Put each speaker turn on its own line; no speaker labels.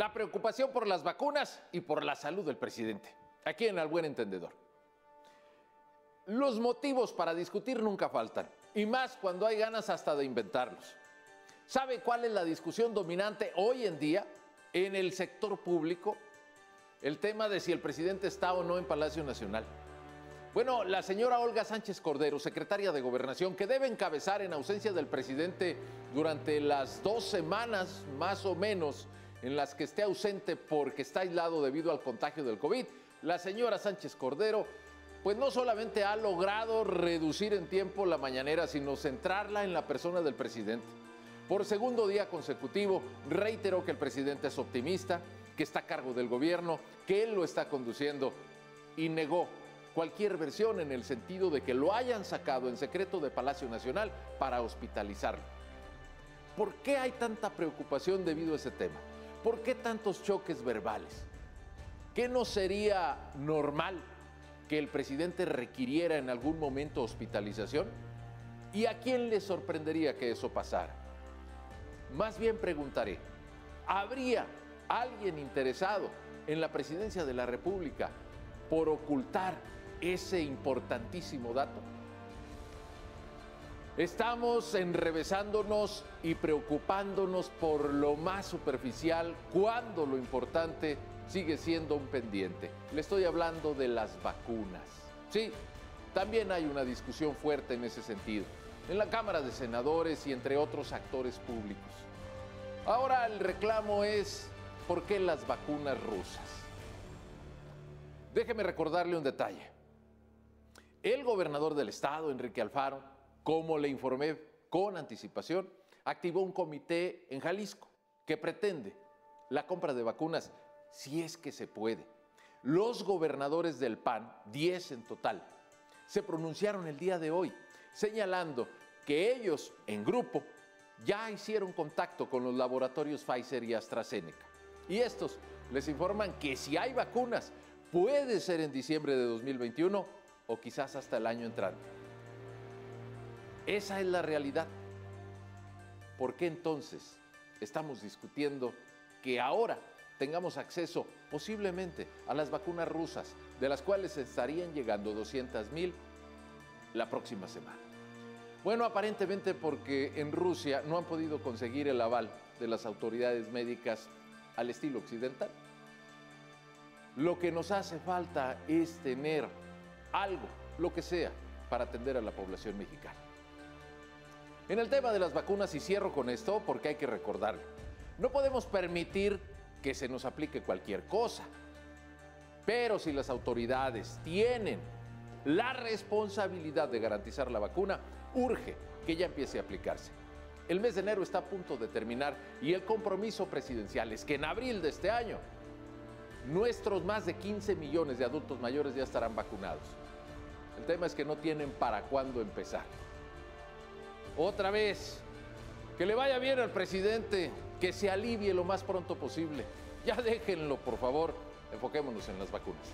la preocupación por las vacunas y por la salud del presidente. Aquí en Al Buen Entendedor. Los motivos para discutir nunca faltan, y más cuando hay ganas hasta de inventarlos. ¿Sabe cuál es la discusión dominante hoy en día en el sector público? El tema de si el presidente está o no en Palacio Nacional. Bueno, la señora Olga Sánchez Cordero, secretaria de Gobernación, que debe encabezar en ausencia del presidente durante las dos semanas más o menos en las que esté ausente porque está aislado debido al contagio del COVID, la señora Sánchez Cordero, pues no solamente ha logrado reducir en tiempo la mañanera, sino centrarla en la persona del presidente. Por segundo día consecutivo, reiteró que el presidente es optimista, que está a cargo del gobierno, que él lo está conduciendo y negó cualquier versión en el sentido de que lo hayan sacado en secreto de Palacio Nacional para hospitalizarlo. ¿Por qué hay tanta preocupación debido a ese tema? ¿Por qué tantos choques verbales? ¿Qué no sería normal que el presidente requiriera en algún momento hospitalización? ¿Y a quién le sorprendería que eso pasara? Más bien preguntaré, ¿habría alguien interesado en la presidencia de la República por ocultar ese importantísimo dato? Estamos enrevesándonos y preocupándonos por lo más superficial cuando lo importante sigue siendo un pendiente. Le estoy hablando de las vacunas. Sí, también hay una discusión fuerte en ese sentido, en la Cámara de Senadores y entre otros actores públicos. Ahora el reclamo es, ¿por qué las vacunas rusas? Déjeme recordarle un detalle. El gobernador del estado, Enrique Alfaro, como le informé con anticipación, activó un comité en Jalisco que pretende la compra de vacunas si es que se puede. Los gobernadores del PAN, 10 en total, se pronunciaron el día de hoy señalando que ellos en grupo ya hicieron contacto con los laboratorios Pfizer y AstraZeneca. Y estos les informan que si hay vacunas, puede ser en diciembre de 2021 o quizás hasta el año entrante. Esa es la realidad. ¿Por qué entonces estamos discutiendo que ahora tengamos acceso posiblemente a las vacunas rusas, de las cuales estarían llegando 200 mil la próxima semana? Bueno, aparentemente porque en Rusia no han podido conseguir el aval de las autoridades médicas al estilo occidental. Lo que nos hace falta es tener algo, lo que sea, para atender a la población mexicana. En el tema de las vacunas, y cierro con esto porque hay que recordarlo, no podemos permitir que se nos aplique cualquier cosa. Pero si las autoridades tienen la responsabilidad de garantizar la vacuna, urge que ya empiece a aplicarse. El mes de enero está a punto de terminar y el compromiso presidencial es que en abril de este año nuestros más de 15 millones de adultos mayores ya estarán vacunados. El tema es que no tienen para cuándo empezar. Otra vez, que le vaya bien al presidente, que se alivie lo más pronto posible. Ya déjenlo, por favor, enfoquémonos en las vacunas.